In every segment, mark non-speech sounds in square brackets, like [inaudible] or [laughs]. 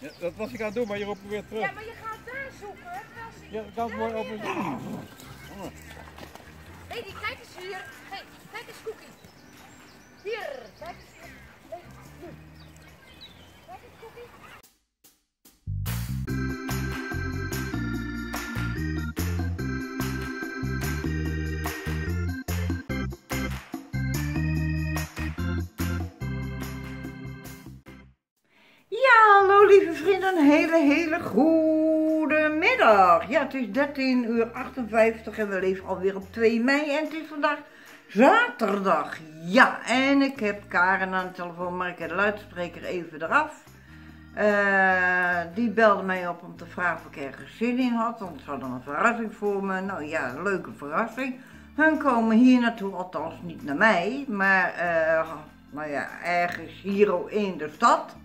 Ja, dat was ik aan het doen, maar je roept weer terug. Ja, maar je gaat daar zoeken. Ja, dat kan mooi op een... Hé, die kijk eens hier. Hé, kijk eens, Cookie. Hier, kijk eens. Een hele, hele goede middag. Ja, het is 13 uur 58 en we leven alweer op 2 mei en het is vandaag zaterdag. Ja, en ik heb Karen aan de telefoon, maar ik heb de luidspreker even eraf. Eh, die belde mij op om te vragen of ik ergens zin in had, want ze hadden een verrassing voor me. Nou ja, een leuke verrassing. Hun komen hier naartoe, althans niet naar mij, maar eh, nou ja, ergens hier in de stad.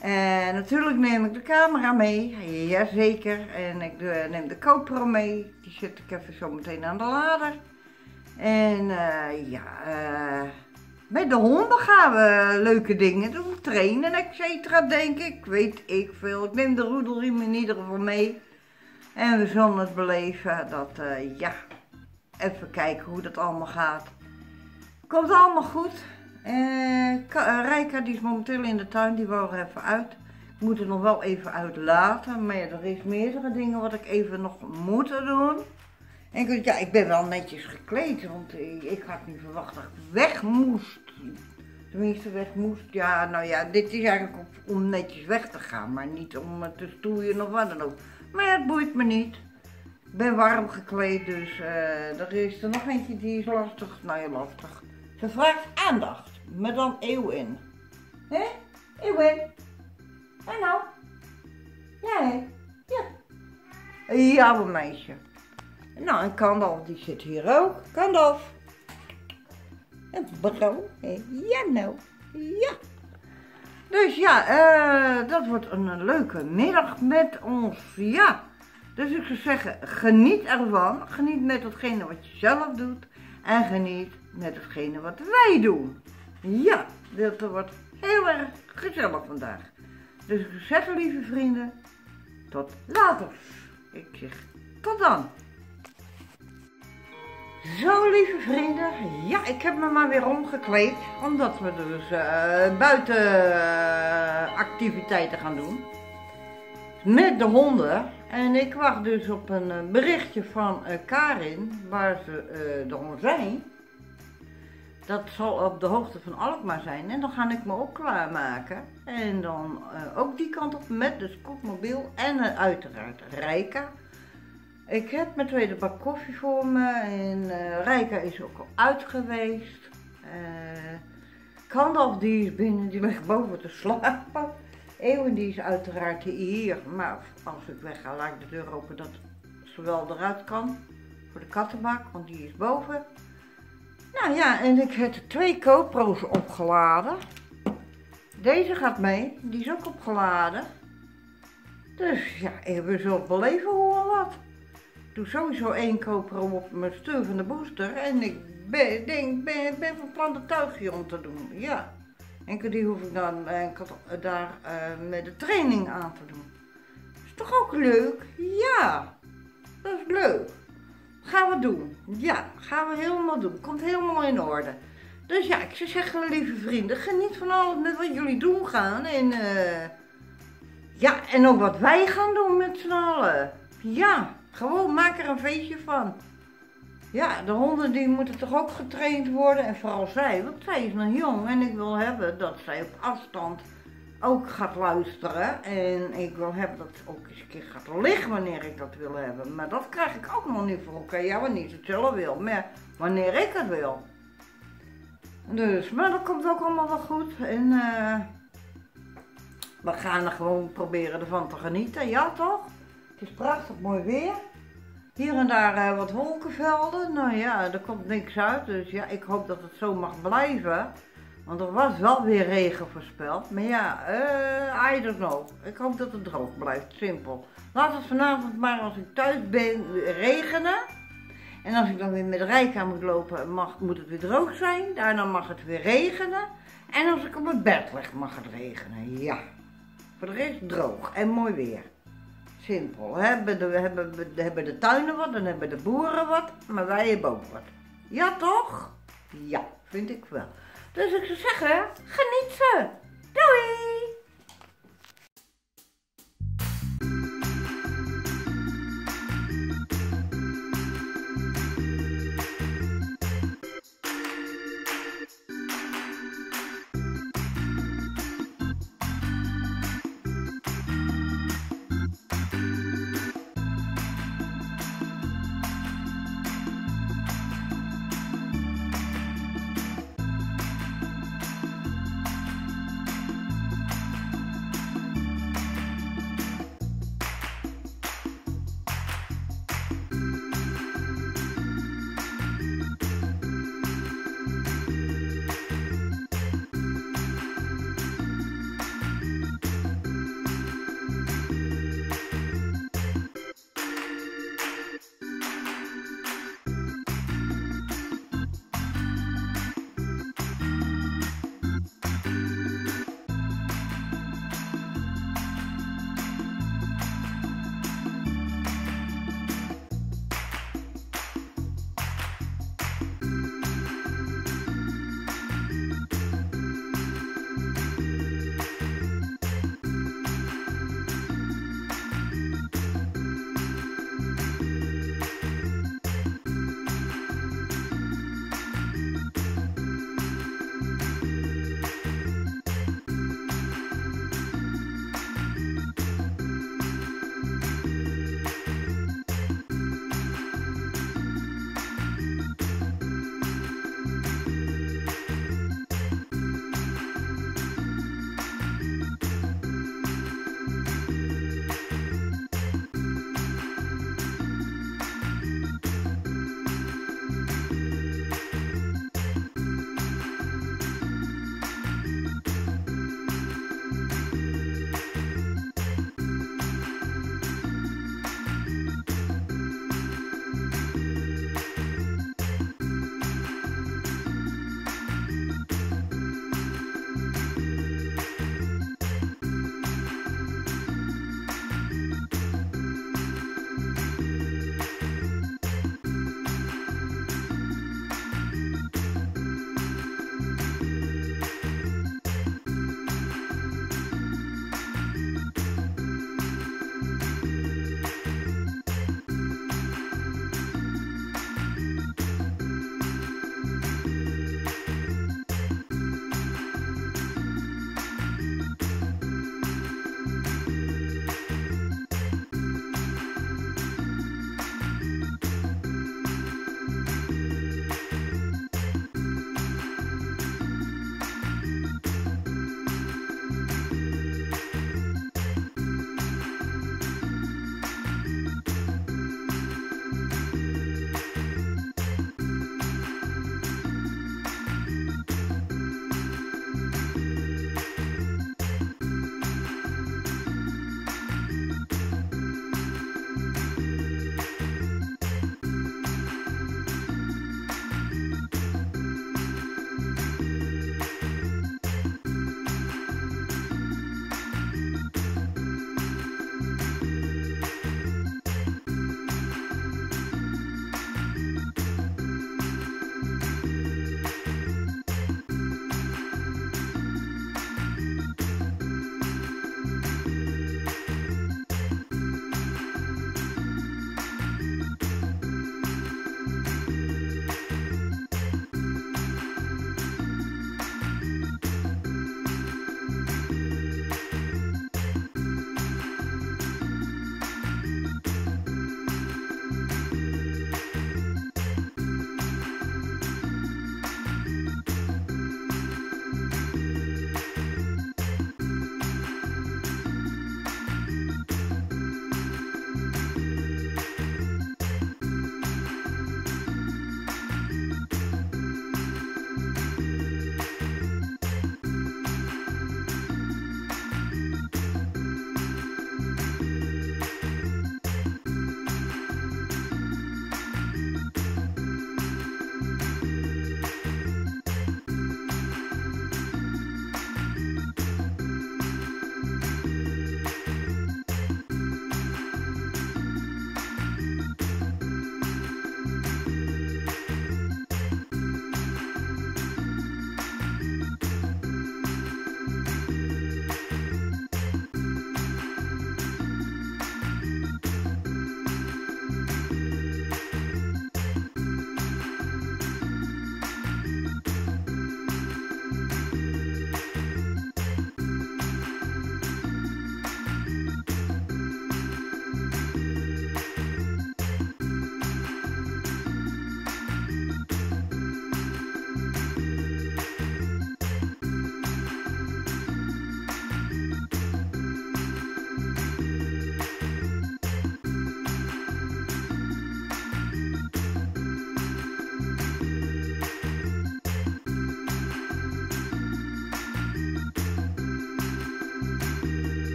En natuurlijk neem ik de camera mee, jazeker. En ik eh, neem de GoPro mee, die zet ik even zo meteen aan de lader. En eh, ja, eh, met de honden gaan we leuke dingen doen, trainen, et cetera, denk ik. Weet ik veel. Ik neem de roedelriem in ieder geval mee. En we zullen het beleven dat, ja, even kijken hoe dat allemaal gaat. Komt allemaal goed. Eh, Ka- eh, Rijka die is momenteel in de tuin, die wou er even uit. Ik moet er nog wel even uit laten, maar ja, er is meerdere dingen wat ik even nog moet doen. En ik, ja, ik ben wel netjes gekleed, want ik, had niet verwacht dat ik weg moest. Tenminste, weg moest. Ja, nou ja, dit is eigenlijk om, netjes weg te gaan, maar niet om eh, te stoeien of wat dan ook. Maar het boeit me niet. Ik ben warm gekleed, dus eh, er is er nog eentje die is lastig. Nou ja, lastig. Ze vraagt aandacht, maar dan Eeuwin. Hé? Eeuwin? En nou? Ja, hè? Ja. Ja, mijn meisje. Nou, en Kandalf, die zit hier ook. Kandalf. En Bro? Ja, nou. Ja. Dus ja, eh, dat wordt een, een leuke middag met ons. Ja. Dus ik zou zeggen, geniet ervan. Geniet met hetgene wat je zelf doet. En geniet met hetgene wat wij doen. Ja, dat wordt heel erg gezellig vandaag. Dus ik zeggen, lieve vrienden, tot later. Ik zeg tot dan. Zo, lieve vrienden. Ja, ik heb me maar weer omgekleed. Omdat we dus eh, buiten eh, activiteiten gaan doen. Met de honden. En ik wacht dus op een eh, berichtje van eh, Karin. Waar ze eh dan zijn. Dat zal op de hoogte van Alkmaar zijn. En dan ga ik me ook klaarmaken. En dan eh, ook die kant op met de scootmobiel. En eh, uiteraard Rijka. Ik heb mijn tweede bak koffie voor me. En eh Rijka is ook al uit geweest. Kandalf die is binnen, die ligt boven te slapen. Eeuwen die is uiteraard hier. Maar als ik weg ga, laat ik de deur open dat ze wel eruit kan. Voor de kattenbak, want die is boven. Nou ja, en ik heb twee GoPro's opgeladen. Deze gaat mee, die is ook opgeladen. Dus ja, we zullen beleven hoe en wat. Ik doe sowieso één GoPro op mijn stuvende booster. En ik ben, denk, ben, ben van plan de tuigje om te doen, ja. En die hoef ik dan enkel daar eh, met de training aan te doen. Is toch ook leuk? Ja, dat is leuk. Gaan we doen. Ja, gaan we helemaal doen. Komt helemaal in orde. Dus ja, ik zou zeggen, lieve vrienden, geniet van alles met wat jullie doen gaan. En eh, ja, en ook wat wij gaan doen met z'n allen. Ja, gewoon maak er een feestje van. Ja, de honden die moeten toch ook getraind worden. En vooral zij, want zij is nog jong. En ik wil hebben dat zij op afstand ook gaat luisteren. En ik wil hebben dat ze ook eens een keer gaat liggen wanneer ik dat wil hebben. Maar dat krijg ik ook nog niet voor elkaar. Ja, wanneer ze het zelf wil. Maar wanneer ik het wil. Dus, maar dat komt ook allemaal wel goed. En eh, we gaan er gewoon proberen ervan te genieten. Ja, toch? Het is prachtig mooi weer. Hier en daar eh, wat wolkenvelden. Nou ja, er komt niks uit. Dus ja, ik hoop dat het zo mag blijven. Want er was wel weer regen voorspeld. Maar ja, eh I don't know. Ik hoop dat het droog blijft. Simpel. Laat het vanavond maar als ik thuis ben regenen. En als ik dan weer met Rijka moet lopen, mag, moet het weer droog zijn. Daarna mag het weer regenen. En als ik op mijn bed lig, mag het regenen. Ja. Voor de rest droog en mooi weer. Simpel. Hebben de, hebben, de- hebben de tuinen wat, dan hebben de boeren wat, maar wij hebben ook wat. Ja toch? Ja, vind ik wel. Dus ik zou zeggen, geniet ze. Doei!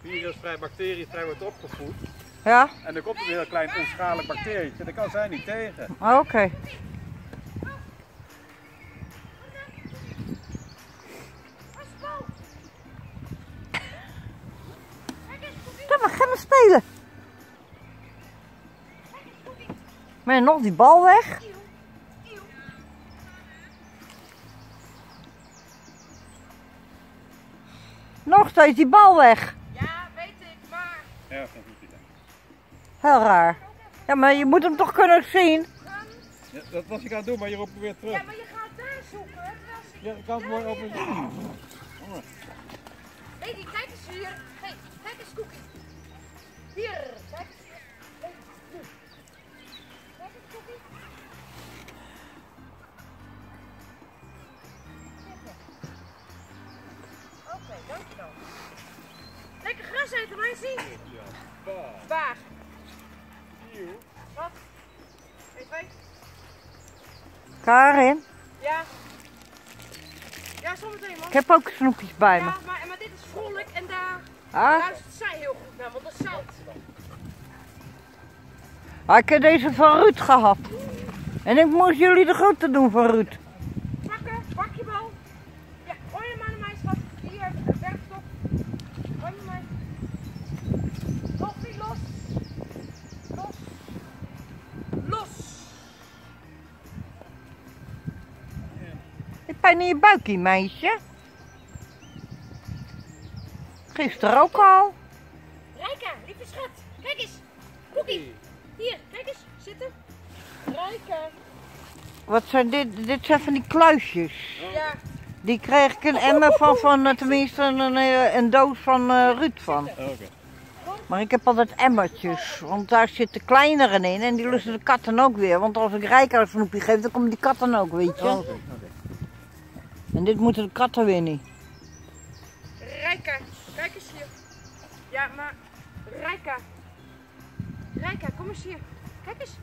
Virusvrij, bacterievrij wordt opgevoed. Ja? En er komt een heel klein onschadelijk bacterietje. Daar kan zij niet tegen. Oké. Kom maar, ga maar spelen. Maar nog die bal weg. Nog steeds die bal weg. Ja, weet ik, maar... Ja, dat hij dan. Heel raar. Ja, maar je moet hem toch kunnen zien. Ja, dat was ik aan het doen, maar je roept weer terug. Ja, maar je gaat daar zoeken. Ja, ik kan het mooi open zien. Lady, kijk eens hier. Hey, kijk eens, Cookie. Hier, kijk eens hier. Kijk eens, Cookie. Oké, dankjewel. Lekker gras eten, maar je zien. Waar? Wat? Weet weet? Karin, Ja. Ja, zometeen man. ik heb ook snoepjes bij me. Ja, maar, maar dit is vrolijk en daar Ah, luistert zij heel goed naar, want dat is zout. ah, ik heb deze van Ruud gehad. En ik moest jullie de groeten doen van Ruud. Pijn in je buikje, meisje. Gisteren ook al. Rijka, lieve schat. Kijk eens. Cookie. Hier, kijk eens. Zitten. Rijka. Wat zijn dit? Dit zijn van die kluisjes. Ja. Die kreeg ik een emmer van, van eh, tenminste een, eh, een doos van eh, Ruud van. Oké. Maar ik heb altijd emmertjes, want daar zitten kleinere in en die lusten de katten ook weer. Want als ik rijker een snoepje geef, dan komen die katten ook, weet je. Oké, oké. En dit moeten de katten weer niet. Rijka, kijk eens hier. Ja, maar Rijka. Rijka, kom eens hier. Kijk eens.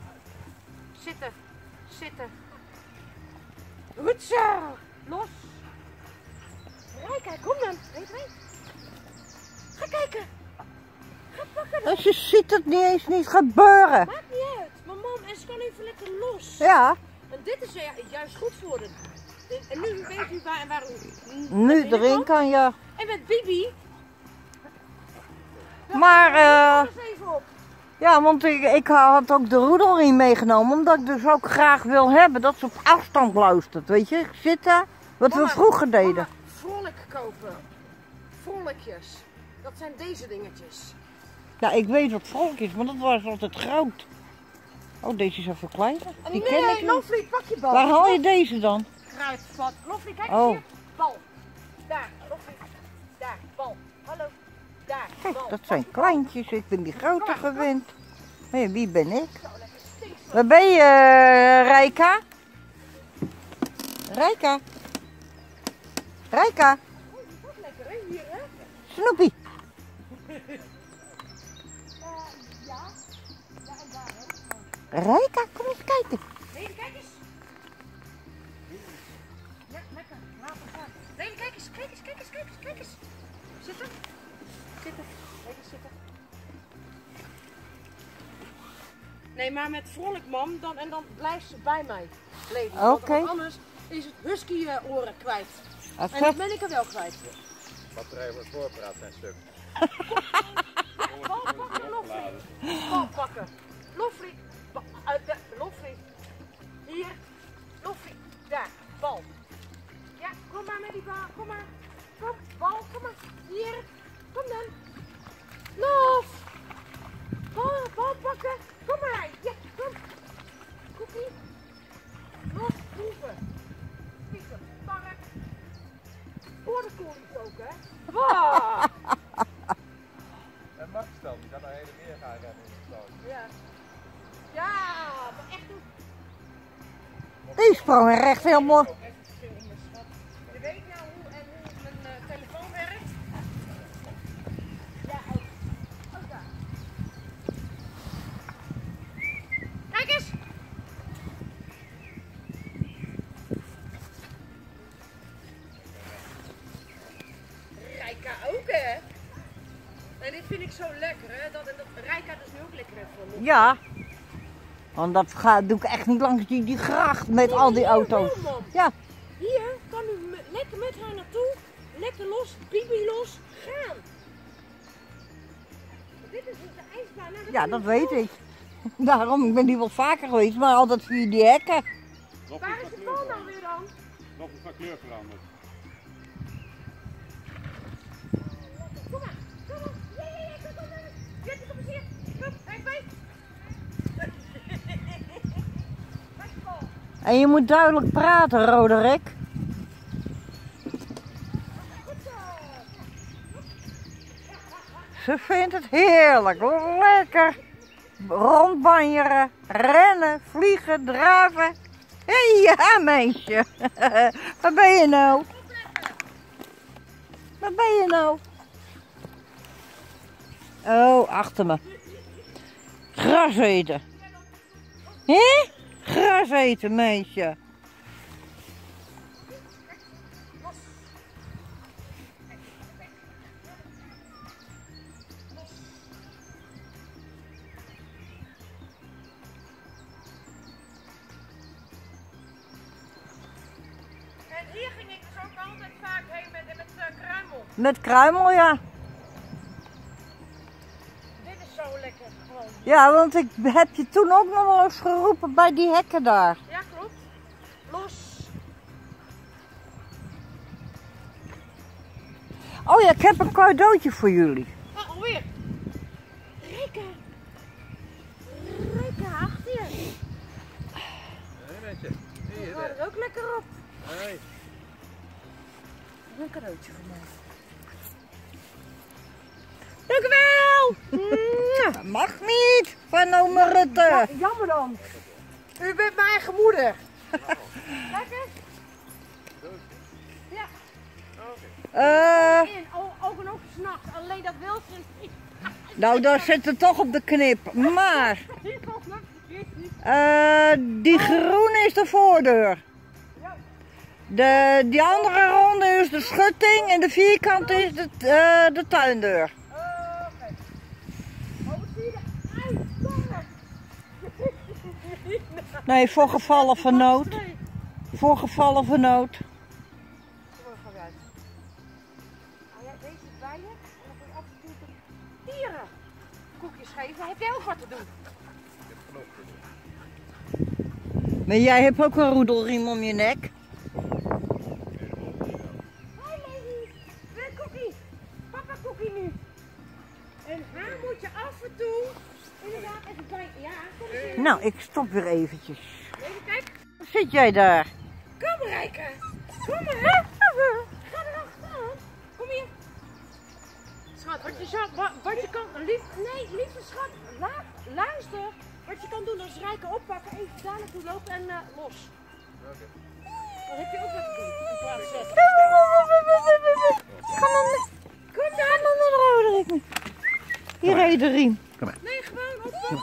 Zitten. Zitten. Goed zo. Los. Rijka, kom dan. Weet weet. Ga kijken. Ga pakken dan. En ze ziet het niet eens niet gebeuren. Maakt niet uit. Maar mam, en ze kan even lekker los. Ja, En dit is ju- juist goed voor hem. En- En nu weet u waar, waar u... nu erin kan je. En met Bibi. Maar eh, op. ja, want ik, ik had ook de roedelring meegenomen, omdat ik dus ook graag wil hebben dat ze op afstand luistert, weet je. Zitten, wat we vroeger deden. Mama, vrolijk kopen. Vrolijkjes. Dat zijn deze dingetjes. Ja, ik weet wat volk is, maar dat was altijd groot. Oh, deze is even klein. Die ken ik nee, niet. Pak je bal. Waar haal je deze dan? Kruidvat. Lovely, kijk Oh. eens hier. Bal. Daar, Lovely. Daar, bal. Hallo. Daar, Kijk, bal. dat zijn kleintjes. Ik ben die grote gewend. Hé, wie ben ik? Waar ben je, eh, Rijka? Rijka? Rijka? Wat lekker hè, hier hè? Snoepie. hè. Rijka, kom eens kijken. Lady, kijk eens. Lady, kijk eens, kijk eens, kijk eens, kijk eens, kijk eens. Zitten. Zitten. Lady, zitten. Nee, maar met vrolijk mam, dan, en dan blijft ze bij mij. Oké. Want anders is het husky eh, oren kwijt. En Even. dat ben ik er wel kwijt. Het voorpraat zijn stuk. [laughs] Bal pakken, Loffrey. Bal pakken. Ba- uit de- Loffrey. Hier. Loffrey. Daar. Bal. Kom maar met die bal. Kom maar. Kom. Bal. Kom maar. Hier. Kom dan. Lof. Bal. Bal pakken. Kom maar. Ja, kom. Cookie. Los. Proeven. Pieter. Park. Bordercollies ook, hè? Wow. [laughs] En Max dan, die gaat naar heen en weer gaan rennen in het stoot. Ja. Ja, maar echt een Die sprong er echt heel mooi. En dit vind ik zo lekker, hè? Dat, en dat Rijka dus nu ook lekker even. Ja. Want dat ga, doe ik echt niet langs die, die gracht met al die auto's. Ja, Hier kan u me- lekker met haar naartoe, lekker los, bibi los, gaan. Dit is dus de ijsbaan. Nou, ja kan dat weet los. ik. [laughs] Daarom, ik ben hier wel vaker geweest, maar altijd via die hekken. Waar is de bal nou weer dan? Nog iets van kleur veranderd. Kom maar, kom maar. Ja, ja, ja, kom, kom, kom. Jette, kom eens hier. Kom, hij bij. Waar is de bal? En je moet duidelijk praten, Roderick. Ze vindt het heerlijk, lekker. Rondbanjeren, rennen, vliegen, draven. Hé, ja meisje. [laughs] Waar ben je nou? Waar ben je nou? Oh, achter me. Gras eten. Hé? Gras eten, meisje. En hier ging ik dus ook altijd vaak heen met, met uh, kruimel. Met kruimel, ja. Ja, want ik heb je toen ook nog wel eens geroepen bij die hekken daar. Ja, klopt. Los. Oh ja, ik heb een cadeautje voor jullie. Oh, alweer. Rika. Rika, achter je. Hé Hier, er ook lekker op. Hey. Een cadeautje voor mij. Dan. U bent mijn eigen moeder. Lekker? Ja, en o- ook en ook s'nachts. Alleen dat wil ze niet. nou, dat zit er toch op de knip. Maar [laughs] eh, die groene is de voordeur. De, die andere ronde is de schutting en de vierkant is de, eh, de tuindeur. Oké. Oh, wat zie je eruit? Nee, voor gevallen van nood. Voor gevallen van nood. Er gewoon uit. Ah bij je. En dan kun je af en toe de dieren koekjes geven. Heb jij ook wat te doen? Maar jij hebt ook een roedelriem om je nek. Nou, ik stop weer eventjes. Even kijken. Zit jij daar? Kom Rijke. Kom maar. hè. Ga er achteraan. Kom hier. Schat, wat je, zo, wat, wat je kan... Lief, nee, lieve schat. La, luister. Wat je kan doen is Rijke oppakken, even daar naartoe lopen en eh, los. Dan heb je ook wat te doen. Ga maar met, Kom dan. Maar met Roderick. Hier heet de riem. Nee, gewoon.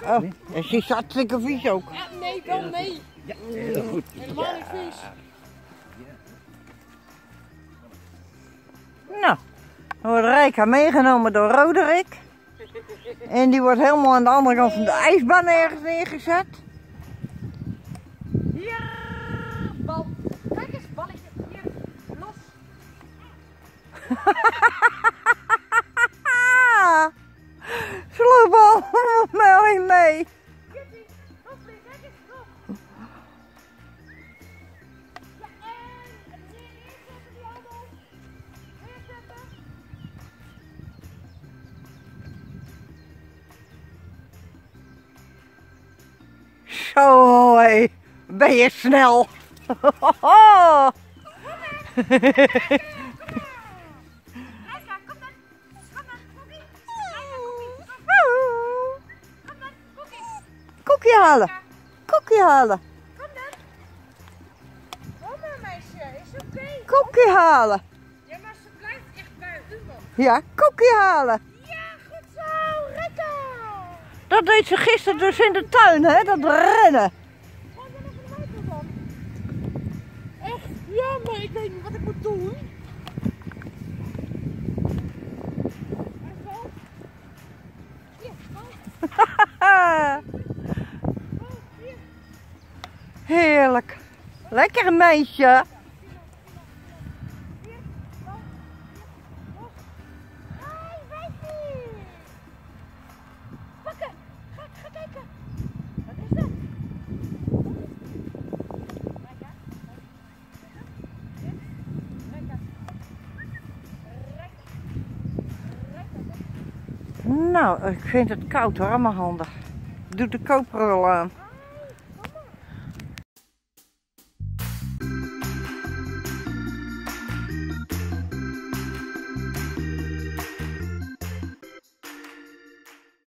Oh, en ze is hartstikke vies ook. Ja, nee, dan nee. Ja, heel goed. Helemaal niet vies. Nou, dan wordt Rijka meegenomen door Roderick. En die wordt helemaal aan de andere kant van de ijsbaan ergens neergezet. Hier, bal. Kijk eens, balletje. Hier, los. [laughs] [laughs] Ze lopen allemaal met. Zo hoi, ben je snel. [laughs] halen, Kom dan. Kom maar, meisje. Is oké. koekje halen. Ja, maar ze blijft echt bij u. Ja, koekje halen. Ja, goed zo. Rijka. Dat deed ze gisteren dus in de tuin, hè, dat rennen. Ga dan even naar mij toe dan. Echt jammer, ik weet niet wat ik moet doen. Marcel, Lekker meisje. Hoi, wijfie. Pakken. Ga, ga kijken. Wat is dat? Rijka. Rijka. Rijka. Nou, ik vind het koud hoor, mijn handen. Doe de koprol aan.